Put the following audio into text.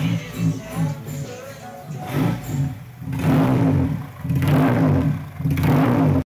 Música